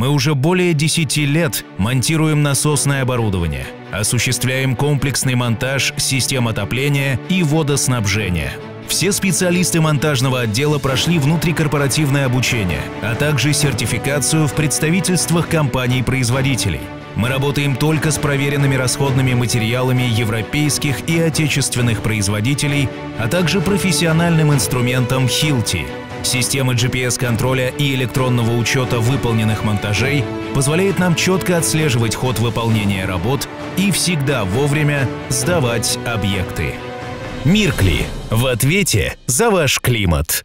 Мы уже более 10 лет монтируем насосное оборудование, осуществляем комплексный монтаж систем отопления и водоснабжения. Все специалисты монтажного отдела прошли внутрикорпоративное обучение, а также сертификацию в представительствах компаний-производителей. Мы работаем только с проверенными расходными материалами европейских и отечественных производителей, а также профессиональным инструментом Hilti – Система GPS-контроля и электронного учета выполненных монтажей позволяет нам четко отслеживать ход выполнения работ и всегда вовремя сдавать объекты. Миркли. В ответе за ваш климат.